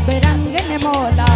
berangene mola.